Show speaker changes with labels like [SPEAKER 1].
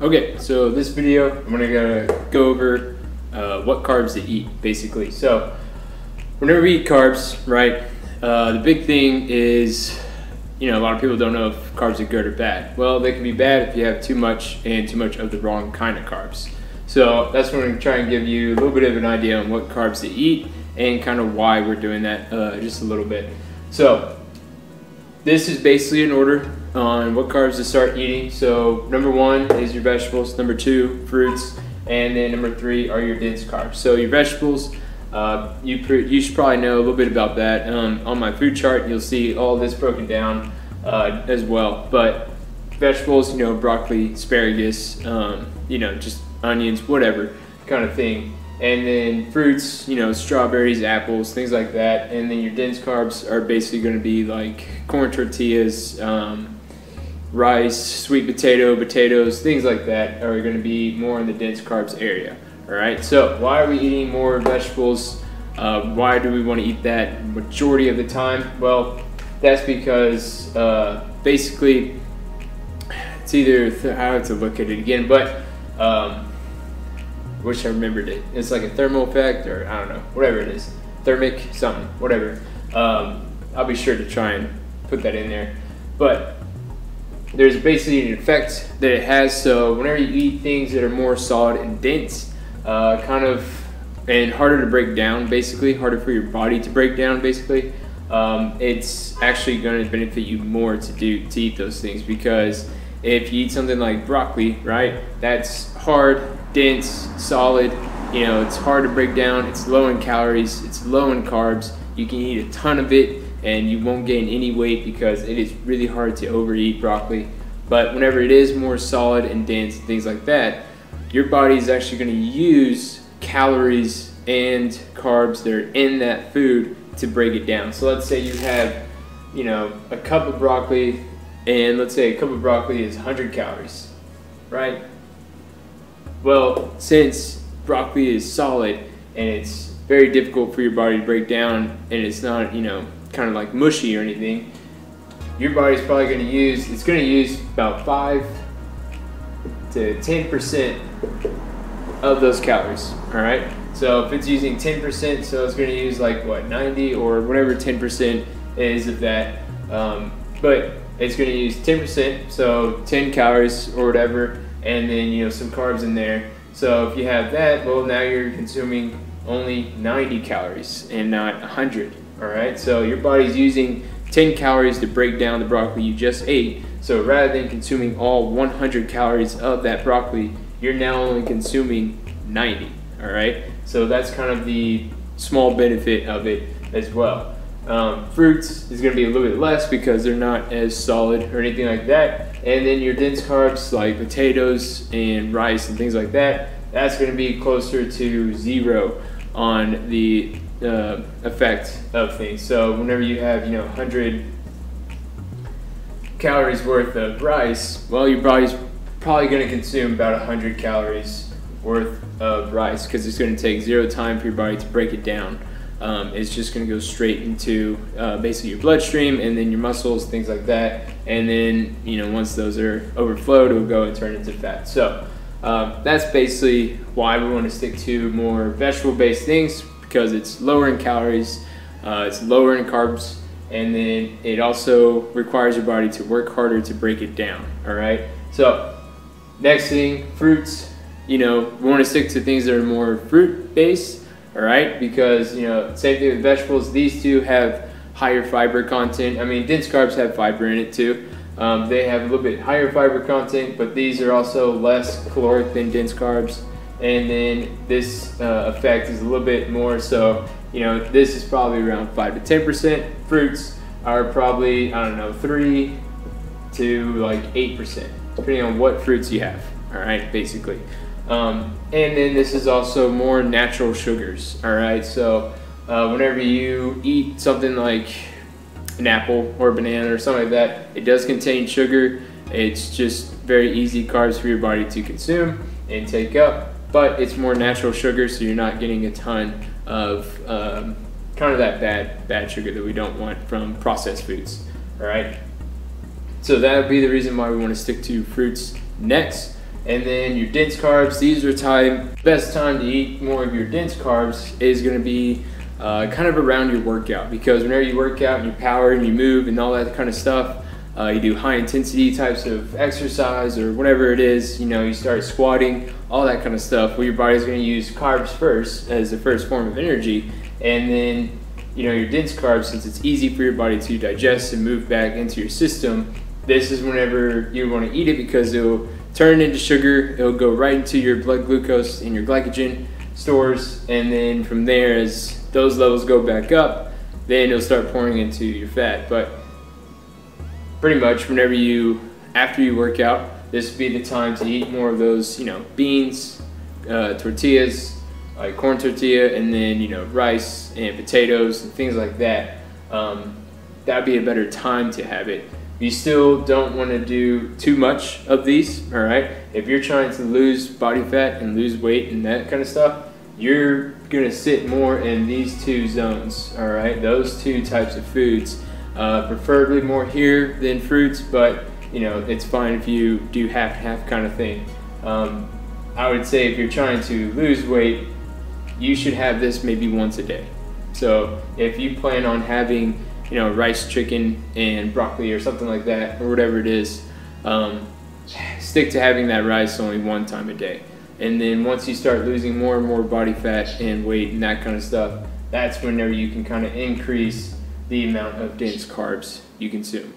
[SPEAKER 1] Okay, so this video, I'm gonna go, over uh, what carbs to eat, basically. So, whenever we eat carbs, right, uh, the big thing is, you know, a lot of people don't know if carbs are good or bad. Well, they can be bad if you have too much and too much of the wrong kind of carbs. So that's what I'm gonna try and give you a little bit of an idea on what carbs to eat and kind of why we're doing that uh, just a little bit. So, this is basically an order on what carbs to start eating. So number one is your vegetables, number two, fruits, and then number three are your dense carbs. So your vegetables, uh, you, you should probably know a little bit about that. Um, on my food chart, you'll see all this broken down uh, as well. But vegetables, you know, broccoli, asparagus, um, you know, just onions, whatever kind of thing and then fruits, you know, strawberries, apples, things like that. And then your dense carbs are basically going to be like corn tortillas, um, rice, sweet potato, potatoes, things like that are going to be more in the dense carbs area. All right. So why are we eating more vegetables? Uh, why do we want to eat that majority of the time? Well, that's because uh, basically it's either th- I have to look at it again, but um, wish I remembered it. It's like a thermal effect, or I don't know, whatever it is, thermic something, whatever. Um, I'll be sure to try and put that in there. But there's basically an effect that it has. So whenever you eat things that are more solid and dense, uh, kind of, and harder to break down, basically harder for your body to break down, basically. Um, it's actually going to benefit you more to do to eat those things because if you eat something like broccoli, right, that's hard, dense, solid. You know, it's hard to break down. It's low in calories. It's low in carbs. You can eat a ton of it and you won't gain any weight because it is really hard to overeat broccoli. But whenever it is more solid and dense and things like that, your body is actually going to use calories and carbs that are in that food to break it down. So let's say you have, you know, a cup of broccoli, and let's say a cup of broccoli is 100 calories, right? Well, since broccoli is solid and it's very difficult for your body to break down and it's not, you know, kind of like mushy or anything, your body's probably going to use, it's going to use about 5 to 10% of those calories, all right? So if it's using 10%, so it's going to use like what, 90 or whatever 10% is of that. Um, but it's going to use 10%, so 10 calories or whatever and then you know some carbs in there. So if you have that, well now you're consuming only 90 calories and not 100. All right, so your body's using 10 calories to break down the broccoli you just ate. So rather than consuming all 100 calories of that broccoli, you're now only consuming 90. All right, so that's kind of the small benefit of it as well. Um, fruits is going to be a little bit less because they're not as solid or anything like that. And then your dense carbs like potatoes and rice and things like that, that's going to be closer to zero on the uh, effect of things. So whenever you have, you know, 100 calories worth of rice, well, your body's probably going to consume about 100 calories worth of rice because it's going to take zero time for your body to break it down um, it's just going to go straight into uh, basically your bloodstream and then your muscles, things like that. And then, you know, once those are overflowed, it will go and turn into fat. So um, that's basically why we want to stick to more vegetable based things because it's lower in calories, uh, it's lower in carbs, and then it also requires your body to work harder to break it down. All right. So, next thing, fruits. You know, we want to stick to things that are more fruit based all right? Because, you know, same thing with vegetables. These two have higher fiber content. I mean, dense carbs have fiber in it too. Um, they have a little bit higher fiber content, but these are also less caloric than dense carbs. And then this uh, effect is a little bit more so, you know, this is probably around 5 to 10%. Fruits are probably, I don't know, 3 to like 8%, depending on what fruits you have, all right, basically. Um, and then this is also more natural sugars, all right? So uh, whenever you eat something like an apple or a banana or something like that, it does contain sugar. It's just very easy carbs for your body to consume and take up, but it's more natural sugar, so you're not getting a ton of um, kind of that bad bad sugar that we don't want from processed foods. All right. So that would be the reason why we want to stick to fruits next. And then your dense carbs, these are time, best time to eat more of your dense carbs is gonna be uh, kind of around your workout because whenever you work out and you power and you move and all that kind of stuff, uh, you do high intensity types of exercise or whatever it is, you know, you start squatting, all that kind of stuff, well, your body's going to use carbs first as the first form of energy. And then, you know, your dense carbs, since it's easy for your body to digest and move back into your system, this is whenever you want to eat it because it'll turn into sugar, it'll go right into your blood glucose and your glycogen stores. And then from there, as those levels go back up, then it'll start pouring into your fat. But pretty much whenever you after you work out this would be the time to eat more of those you know beans uh, tortillas like corn tortilla and then you know rice and potatoes and things like that. Um, that would be a better time to have it. You still don't want to do too much of these all right? If you're trying to lose body fat and lose weight and that kind of stuff you're gonna sit more in these two zones all right those two types of foods uh, preferably more here than fruits, but you know it's fine if you do half and half kind of thing. Um, I would say if you're trying to lose weight, you should have this maybe once a day. So if you plan on having you know rice, chicken, and broccoli or something like that, or whatever it is, um, stick to having that rice only one time a day. And then once you start losing more and more body fat and weight and that kind of stuff, that's whenever you can kind of increase the amount of dense carbs you consume.